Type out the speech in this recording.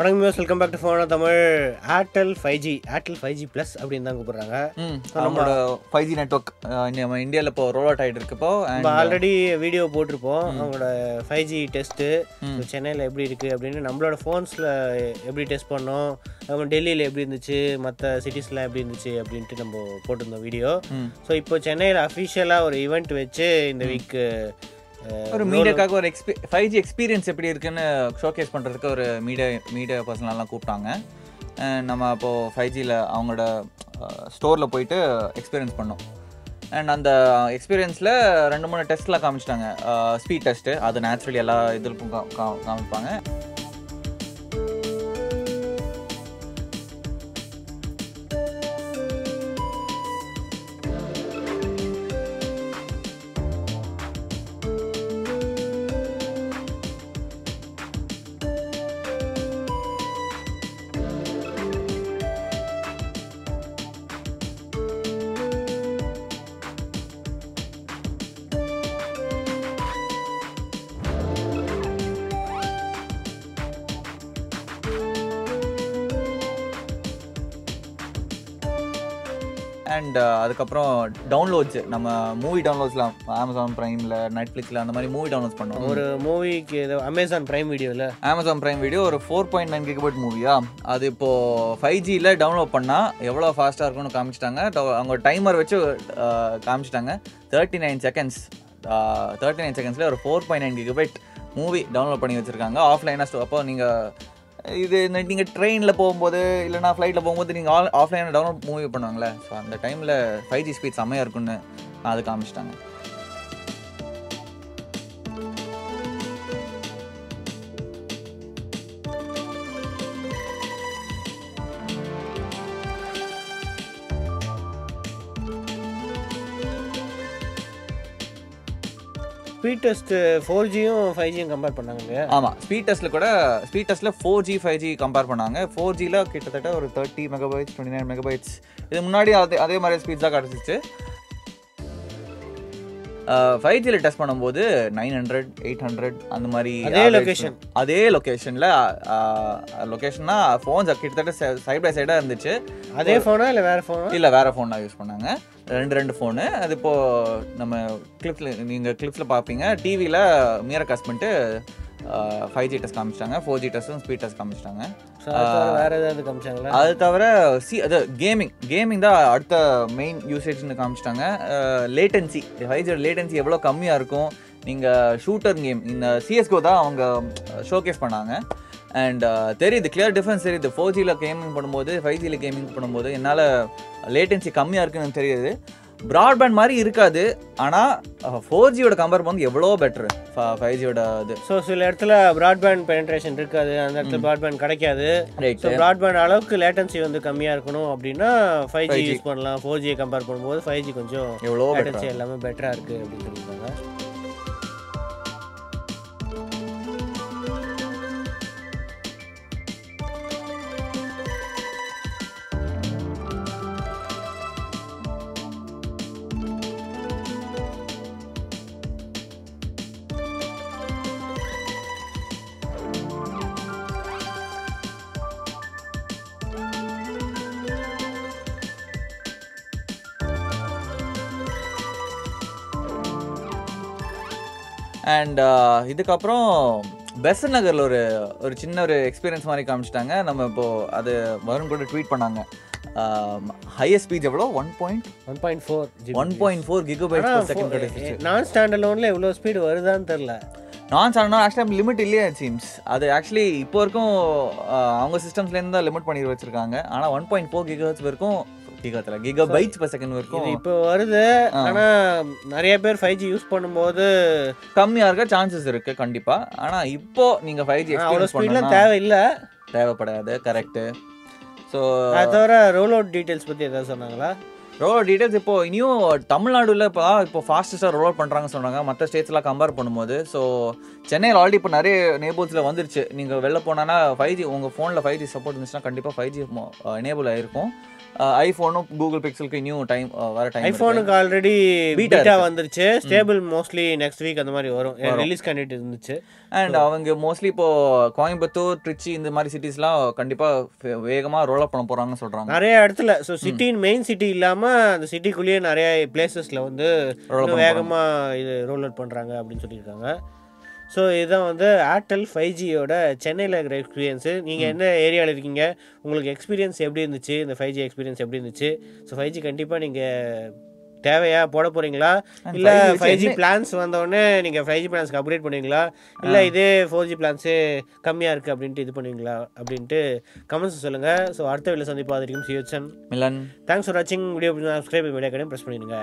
வணக்கம் muse welcome back to phone Tamil Airtel five G Airtel five G plus அப்படின்னு தான் கூப்பிடுறாங்க. நம்மளோட ஃபைவ் ஜி நெட்ஒர்க் நம்ம இந்தியாவில் இப்போ ரோல் அவுட் ஆகிட்டு இருக்கு இப்போ. நம்ம ஆல்ரெடி வீடியோ போட்டிருப்போம். அவங்களோட ஃபைவ் ஜி டெஸ்ட்டு சென்னையில் எப்படி இருக்குது அப்படின்னு நம்மளோட ஃபோன்ஸில் எப்படி டெஸ்ட் பண்ணோம் அப்புறம் டெல்லியில் எப்படி இருந்துச்சு மற்ற சிட்டிஸ்லாம் எப்படி இருந்துச்சு அப்படின்ட்டு நம்ம போட்டிருந்தோம் வீடியோ ஸோ இப்போ சென்னையில் அஃபிஷியலாக ஒரு ஈவெண்ட் வச்சு இந்த வீக்கு ஒரு மீடியாக்காக ஒரு எக்ஸ்பீ ஃபைவ் ஜி எக்ஸ்பீரியன்ஸ் எப்படி இருக்குன்னு ஷோகேஸ் பண்ணுறதுக்கு ஒரு மீடியா மீடியா பர்சனலாம் கூப்பிட்டாங்க. நம்ம அப்போது ஃபைவ் ஜியில் அவங்களோட ஸ்டோரில் போயிட்டு எக்ஸ்பீரியன்ஸ் பண்ணோம். அண்ட் அந்த எக்ஸ்பீரியன்ஸில் ரெண்டு மூணு டெஸ்ட்லாம் காமிச்சிட்டாங்க. ஸ்பீட் டெஸ்ட்டு அது நேச்சுரலி எல்லா இதுக்கும் காமிப்பாங்க. அண்ட் அதுக்கப்புறம் டவுன்லோட்ஸ் நம்ம மூவி டவுன்லோட்ஸ்லாம் அமேசான் ப்ரைமில் நெட்ஃப்ளிக்ஸில் அந்த மாதிரி மூவி டவுன்லோட்ஸ் பண்ணுவோம். ஒரு மூவிக்கு ஏதோ அமேசான் பிரைம் வீடியோவில் அமேசான் பிரைம் வீடியோ ஒரு ஃபோர் பாயிண்ட் நைன் கிகபட் மூவியா அது இப்போ ஃபைவ் ஜியில் டவுன்லோட் பண்ணால் எவ்வளோ ஃபாஸ்ட்டாக இருக்கும்னு காமிச்சிட்டாங்க. அவங்க டைமர் வச்சு காமிச்சிட்டாங்க. Thirty nine seconds thirty nine செகண்ட்ஸில் ஒரு four point nine gigabyte movie download பண்ணி வச்சுருக்காங்க. ஆஃப்லைனாக அப்போ நீங்கள் இது நீங்கள் ட்ரெயினில் போகும்போது இல்லைனா ஃப்ளைட்டில் போகும்போது நீங்கள் ஆல் ஆஃப்லைனில் டவுன்லோட் மூவி பண்ணுவாங்களே. ஸோ அந்த டைமில் ஃபைவ் ஜி ஸ்பீட் செம்மையாக இருக்குன்னு அது காமிச்சிட்டாங்க. ஸ்பீட் டெஸ்ட் ஃபோர் ஜியும் ஃபைவ் ஜியும் கம்பேர் பண்ணாங்க ஆமாம் ஸ்பீட் டெஸ்ட்டில் கூட ஸ்பீட் டெஸ்ட்டில் four G five G compare பண்ணாங்க. ஃபோர் ஜியில் கிட்டத்தட்ட ஒரு thirty megabytes twenty nine megabytes இது முன்னாடி அதே அதே மாதிரி ஸ்பீட்ஸ் தான் கிடச்சிச்சு ஃபைவ் ஜியில் டெஸ்ட் பண்ணும்போது நைன் ஹண்ட்ரட் எயிட் ஹண்ட்ரட் அந்த மாதிரி அதே location. அதே லொக்கேஷனில் லொக்கேஷன்னா ஃபோன்ஸ் கிட்டத்தட்ட சைட் பை சைடாக இருந்துச்சு. அதே ஃபோனா இல்லை வேற ஃபோனா இல்லை வேறு ஃபோன் தான் யூஸ் பண்ணாங்க. ரெண்டு ரெண்டு ஃபோனு அது இப்போது நம்ம கிளிப்ஸில் நீங்கள் கிளிப்ஸில் பார்ப்பீங்க. டிவியில் கஸ் பண்ணிட்டு ஃபைவ் ஜி டெஸ்ட் காமிச்சிட்டாங்க ஃபோர் ஜி டெஸ்ட்டும் ஸ்பீட் டெஸ்ட் காமிச்சிட்டாங்க வேற ஏதாவது காமிச்சாங்களா? அது தவிர சி அது கேமிங் கேமிங் தான் அடுத்த மெயின் யூசேஜ்னு காமிச்சிட்டாங்க. லேட்டன்சி ஃபைவ் ஜி லேட்டன்சி எவ்வளோ கம்மியாக இருக்கும்? நீங்கள் ஷூட்டர் கேம் இந்த சிஎஸ்கோ தான் அவங்க ஷோகேஸ் பண்ணாங்க. அண்ட் தெரியுது கிளியர் டிஃப்ரென்ஸ் தெரியுது. ஃபோர் ஜியில் கேமிங் பண்ணும்போது ஃபைவ் ஜியில் கேமிங் பண்ணும்போது என்னால் லேட்டன்சி கம்மியாக இருக்குன்னு தெரியுது. ப்ராட்பேண்ட் மாதிரி இருக்காது. ஆனால் ஃபோர் ஜியோட கம்பேர் பண்ணும்போது எவ்வளோ பெட்ரு ஃபைவ் ஜியோட இது. ஸோ சில இடத்துல ப்ராட்பேண்ட் பெனிட்ரேஷன் இருக்காது. அந்த இடத்துல ப்ராட்பேண்ட் கிடைக்காது. ஸோ ப்ராட்பேண்ட் அளவுக்கு லேட்டன்சி வந்து கம்மியாக இருக்கணும் அப்படின்னா ஃபைவ் ஜி யூஸ் பண்ணலாம். ஃபோர் ஜியை கம்பேர் பண்ணும்போது ஃபைவ் ஜி கொஞ்சம் எவ்வளோ லேட்டன்சி எல்லாமே பெட்டராக இருக்குது அப்படின்னு சொல்லியிருக்காங்க. அண்ட் இதுக்கப்புறம் பெசன் நகரில் ஒரு ஒரு சின்ன ஒரு எக்ஸ்பீரியன்ஸ் மாதிரி காமிச்சிட்டாங்க. நம்ம இப்போ அது வரும் கூட ட்வீட் பண்ணாங்க. ஹையஸ்ட் ஸ்பீட் எவ்வளோ? One point one point four one point four per second கிடைச்சிச்சு நான் ஸ்டாண்டர்ட் லோனில் எவ்வளோ ஸ்பீடு வருதான்னு தெரில நான் சொன்னா ஆக்சுவலாக லிமிட் இல்லையா சீம்ஸ் அது ஆக்சுவலி இப்போ வரைக்கும் அவங்க சிஸ்டம்ஸ்லேருந்து தான் லிமிட் பண்ணி வச்சிருக்காங்க. ஆனால் ஒன் பாயிண்ட் ஃபோர் கிகோஹெட்ஸ் வரைக்கும் கிகத்தில் கிகோ பைட்ஸ் பர் செகண்ட் வரைக்கும் இப்போ வருது. ஆனால் நிறைய பேர் ஃபைவ் ஜி யூஸ் பண்ணும்போது கம்மியாக இருக்க சான்சஸ் இருக்கு கண்டிப்பா. ஆனா இப்போ நீங்க ஃபைவ் ஜி அவ்வளோ ஸ்பீட்லாம் தேவையில்லை. தேவைப்படாது கரெக்ட் ஸோ அது தவிர ரோல் அவுட் டீட்டெயில்ஸ் பற்றி எதாவது சொன்னாங்களா? ரோல் டீடைல்ஸ் இப்போ இனியும் தமிழ்நாடுல இப்போ இப்போ ஃபாஸ்டஸ்ட்டாக ரோல் அவுட் பண்ணுறாங்க சொன்னாங்க. மற்ற ஸ்டேட்ஸ்லாம் கம்பேர் பண்ணும்போது. ஸோ சென்னையில் ஆல்ரெடி இப்போ நிறைய நேபல்ஸில் வந்துருச்சு. நீங்கள் வெளில போனான்னா ஃபைவ் ஜி உங்கள் ஃபோனில் ஃபைவ் ஜி சப்போர்ட் இருந்துச்சுன்னா கண்டிப்பாக ஃபைவ் ஜி எனேபிள் ஆயிருக்கும். ஐஃபோனும் கூகுள் பிக்சலுக்கு இன்னும் டைம் வர டைம் ஐஃபோனுக்கு ஆல்ரெடி பீட்டா வந்துருச்சு. ஸ்டேபிள் மோஸ்ட்லி நெக்ஸ்ட் வீக் அந்த மாதிரி வரும். ரிலீஸ் கண்டிட்டு இருந்துச்சு. அண்ட் அவங்க மோஸ்ட்லி இப்போ கோயம்புத்தூர் திருச்சி இந்த மாதிரி சிட்டிஸ்லாம் கண்டிப்பா வே- வேகமா ரோல் அப் பண்ண போறாங்கன்னு சொல்றாங்க. நிறைய இடத்துல. ஸோ சிட்டின் மெயின் சிட்டி இல்லாம அந்த சிட்டிக்குள்ளேயே நிறைய பிளேசஸ்ல வந்து இன்னும் வேகமா இது ரோல் அவுட் பண்றாங்க அப்படின்னு சொல்லியிருக்காங்க. ஸோ இதுதான் வந்து ஏர்டெல் ஃபைவ் ஜியோட சென்னையில் இருக்கிற எக்ஸ்பீரியன்ஸு நீங்கள் என்ன ஏரியாவில் இருக்கீங்க? உங்களுக்கு எக்ஸ்பீரியன்ஸ் எப்படி இருந்துச்சு? இந்த ஃபைவ் ஜி எக்ஸ்பீரியன்ஸ் எப்படி இருந்துச்சு? ஸோ ஃபைவ் ஜி கண்டிப்பாக நீங்கள் தேவையா? போட போறீங்களா? இல்லை 5G வச்சு ஃபைவ் ஜி பிளான்ஸ் வந்தோடனே நீங்கள் ஃபைவ் ஜி பிளான்ஸ்க்கு அப்கிரேட் பண்ணுவீங்களா இல்லை இதே ஃபோர் ஜி பிளான்ஸே கம்மியாக இருக்குது அப்படின்ட்டு இது பண்ணுவீங்களா? அப்படின்ட்டு கமெண்ட்ஸ் சொல்லுங்கள் ஸோ அடுத்த வீடியோ சந்திப்பா அது வரைக்கும் சியோச்சன் மிலன் தேங்க்ஸ் ஃபார் வாட்சிங் வீடியோ சப்ஸ்கிரைப் வீடியோ கடையும் ப்ரெஸ் பண்ணிடுங்க.